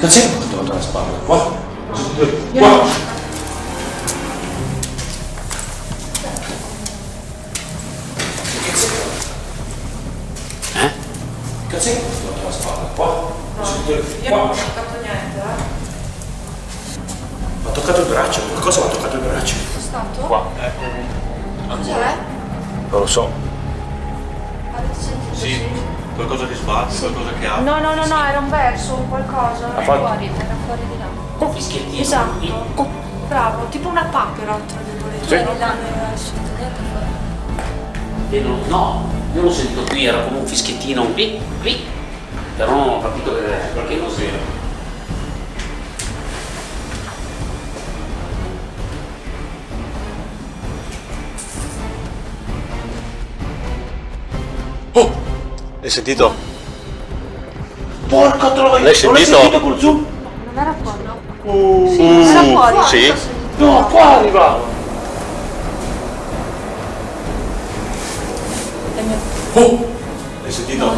Cazzo è portato dalla spalla? Qua. Qua. Eh? Cazzo è portato dalla spalla? Qua. Io non ho toccato niente, eh. Ha toccato il braccio. Cosa mi ha toccato il braccio? È stato? Qua. Cos'è? Non lo so. Avete sentito? Sì, qualcosa che sbatte, qualcosa che ha. No, no, no, no, era un verso, un qualcosa. Era fuori, era fuori di là. Un fischiettino. Esatto. Bravo, tipo una papera, tra virgolette. Sì. Eri là, fuori. E non- no, io l'ho sentito qui, era come un fischiettino, un qui, qui. Però non ho capito che perché non si Oh! Hai sentito? Porca troia! L'hai Non l'hai sentito? sentito col zoom? Non era fuori, no? Sì, era fuori. sì? sentito. No, qua arrivava. Oh! Hai sentito?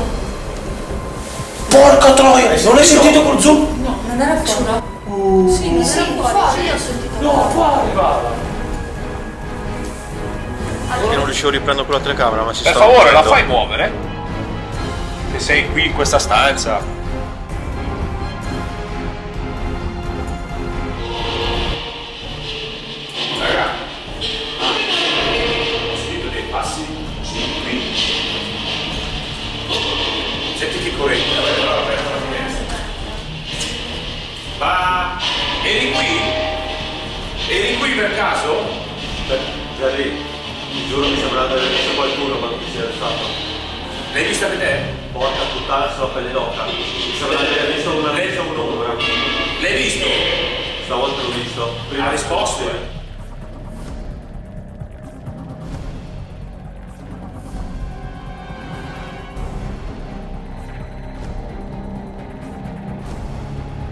Porca troia! Non l'hai sentito col zoom? No, non era fuori. Sì, non era fuori. Io ho sentito No, qua arrivava. Io non riuscivo a riprendere con la telecamera, ma si Per sta favore, la fai muovere? Che sei qui in questa stanza. Raga. Ho sentito dei passi qui. Senti che corrente. Vabbè, alla finestra. Ma eri qui? Eri qui per caso? Già lì, ti giuro mi sembra di aver visto qualcuno quando ti sei alzato. L'hai vista vedere? Porca puttana sulla pelle d'oca. Mi sembra di aver visto una vecchia un'ombra. L'hai visto? Stavolta l'ho visto. Ha risposto? eh?